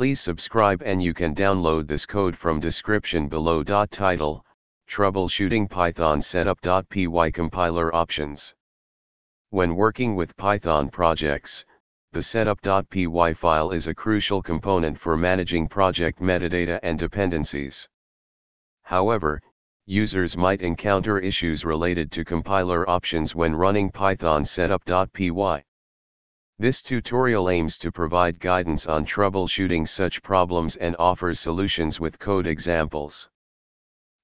Please subscribe and you can download this code from description below. Title, Troubleshooting Python Setup.py Compiler Options. When working with Python projects, the setup.py file is a crucial component for managing project metadata and dependencies. However, users might encounter issues related to compiler options when running Python setup.py. This tutorial aims to provide guidance on troubleshooting such problems and offers solutions with code examples.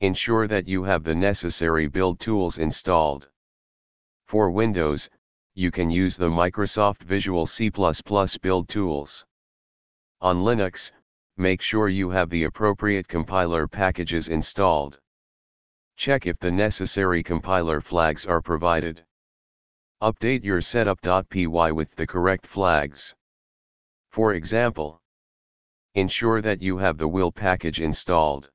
Ensure that you have the necessary build tools installed. For Windows, you can use the Microsoft Visual C++ build tools. On Linux, make sure you have the appropriate compiler packages installed. Check if the necessary compiler flags are provided. Update your setup.py with the correct flags. For example, ensure that you have the wheel package installed.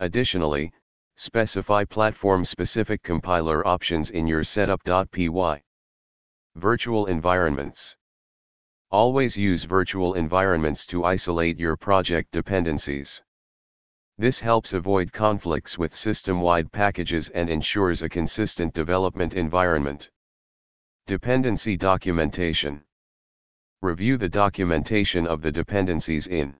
Additionally, specify platform-specific compiler options in your setup.py. Virtual environments. Always use virtual environments to isolate your project dependencies. This helps avoid conflicts with system-wide packages and ensures a consistent development environment. Dependency documentation. Review the documentation of the dependencies in